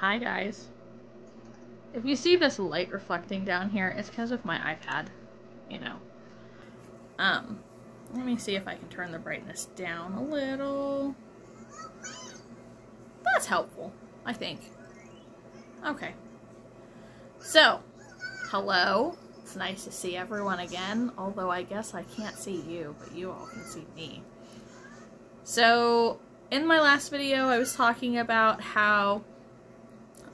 Hi guys. If you see this light reflecting down here, it's because of my iPad. You know. Um, let me see if I can turn the brightness down a little. That's helpful, I think. Okay. So, hello. It's nice to see everyone again, although I guess I can't see you, but you all can see me. So, in my last video, I was talking about how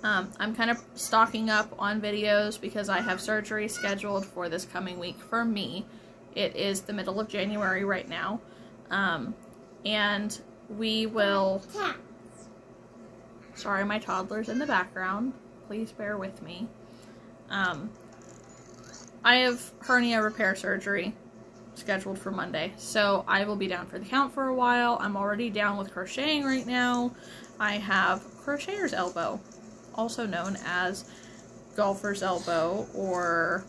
um, I'm kind of stocking up on videos because I have surgery scheduled for this coming week for me. It is the middle of January right now. Um, and we will... Sorry, my toddler's in the background. Please bear with me. Um, I have hernia repair surgery scheduled for Monday, so I will be down for the count for a while. I'm already down with crocheting right now. I have crocheter's elbow, also known as golfer's elbow or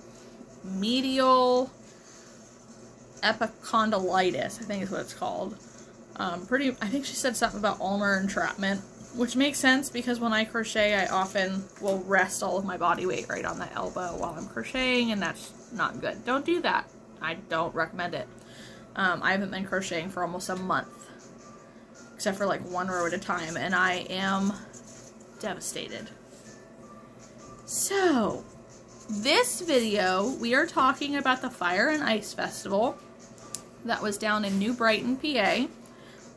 medial epicondylitis, I think is what it's called. Um, pretty, I think she said something about ulnar entrapment, which makes sense because when I crochet, I often will rest all of my body weight right on the elbow while I'm crocheting, and that's not good. Don't do that. I don't recommend it. Um, I haven't been crocheting for almost a month, except for like one row at a time, and I am devastated. So, this video, we are talking about the Fire and Ice Festival that was down in New Brighton, PA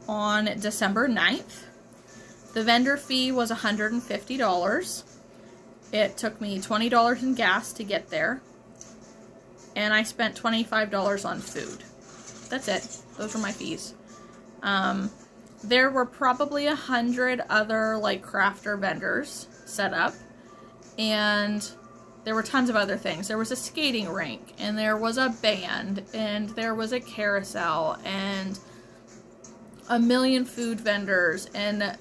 on December 9th. The vendor fee was $150. It took me $20 in gas to get there. And I spent $25 on food. That's it. Those were my fees. Um, there were probably a hundred other like crafter vendors set up. And there were tons of other things. There was a skating rink, and there was a band, and there was a carousel, and a million food vendors, and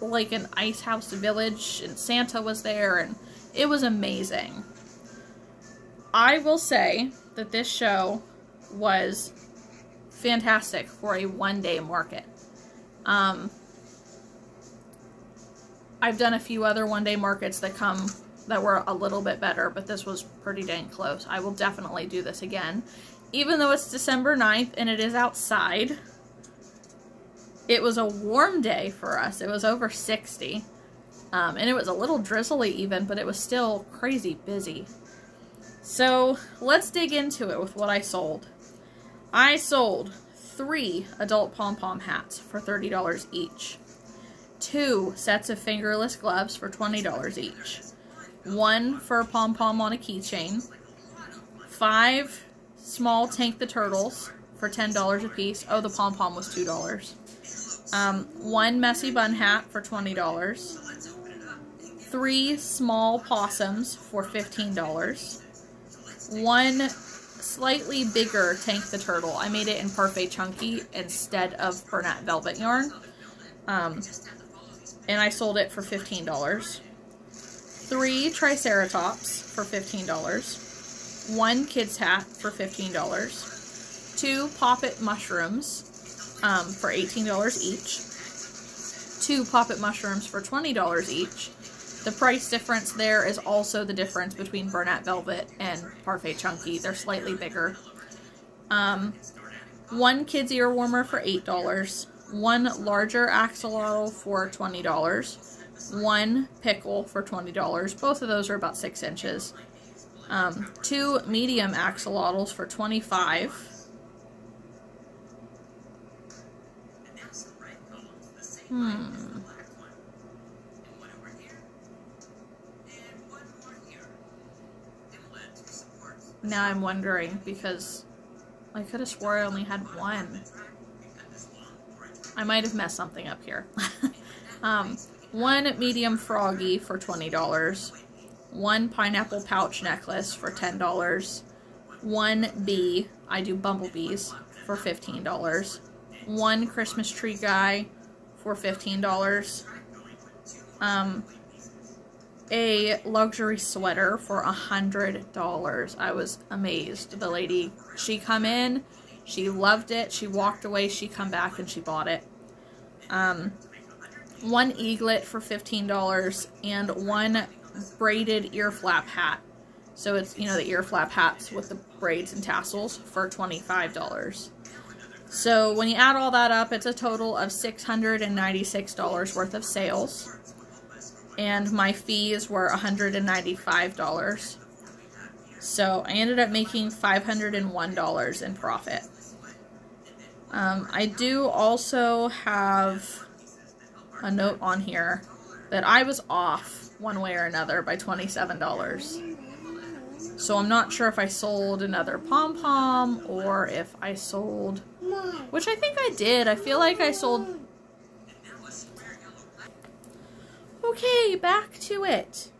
like an ice house village, and Santa was there, and it was amazing. I will say that this show was fantastic for a one day market. Um, I've done a few other one day markets that come that were a little bit better, but this was pretty dang close. I will definitely do this again. Even though it's December 9th and it is outside, it was a warm day for us. It was over 60. Um, and it was a little drizzly even, but it was still crazy busy. So let's dig into it with what I sold. I sold three adult pom-pom hats for $30 each. Two sets of fingerless gloves for $20 each one for pom pom on a keychain, five small Tank the Turtles for $10 a piece. Oh, the pom pom was $2. Um, one messy bun hat for $20. Three small possums for $15. One slightly bigger Tank the Turtle. I made it in Parfait Chunky instead of Bernat Velvet yarn. Um, and I sold it for $15 three Triceratops for $15, one kid's hat for $15, two Poppet mushrooms um, for $18 each, two Poppet mushrooms for $20 each. The price difference there is also the difference between Bernat Velvet and Parfait Chunky. They're slightly bigger. Um, one kid's ear warmer for $8, one larger axolotl for $20, one pickle for $20. Both of those are about 6 inches. Um, two medium axolotls for 25 Hmm. Now I'm wondering because I could have swore I only had one. I might have messed something up here. um, one medium froggy for $20, one pineapple pouch necklace for $10, one bee, I do bumblebees, for $15, one Christmas tree guy for $15, um, a luxury sweater for a $100. I was amazed. The lady, she come in, she loved it, she walked away, she come back and she bought it. Um, one eaglet for $15, and one braided ear flap hat. So it's, you know, the ear flap hats with the braids and tassels for $25. So when you add all that up, it's a total of $696 worth of sales. And my fees were $195. So I ended up making $501 in profit. Um, I do also have a note on here that I was off one way or another by $27. So I'm not sure if I sold another pom-pom or if I sold... Which I think I did. I feel like I sold... Okay, back to it.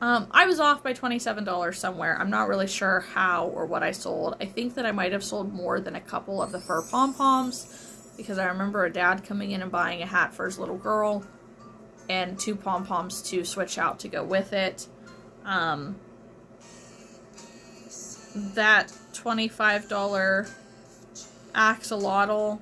Um, I was off by $27 somewhere. I'm not really sure how or what I sold. I think that I might have sold more than a couple of the fur pom-poms because I remember a dad coming in and buying a hat for his little girl and two pom-poms to switch out to go with it. Um, that $25 axolotl.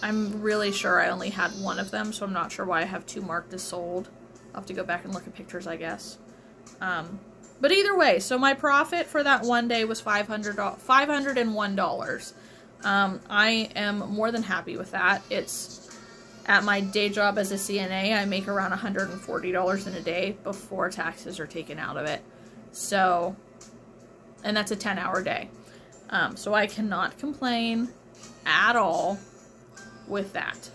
I'm really sure I only had one of them, so I'm not sure why I have two marked as sold. I'll have to go back and look at pictures, I guess. Um, but either way, so my profit for that one day was $500, $501. Um, I am more than happy with that. It's at my day job as a CNA, I make around $140 in a day before taxes are taken out of it. So, and that's a 10 hour day. Um, so I cannot complain at all with that.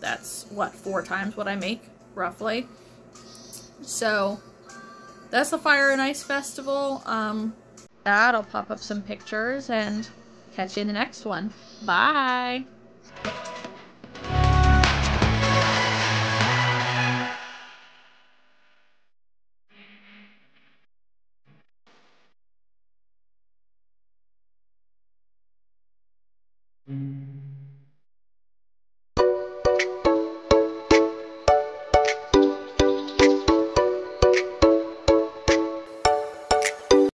That's what, four times what I make, roughly. So, that's the Fire and Ice Festival. Um, that, I'll pop up some pictures and catch you in the next one. Bye!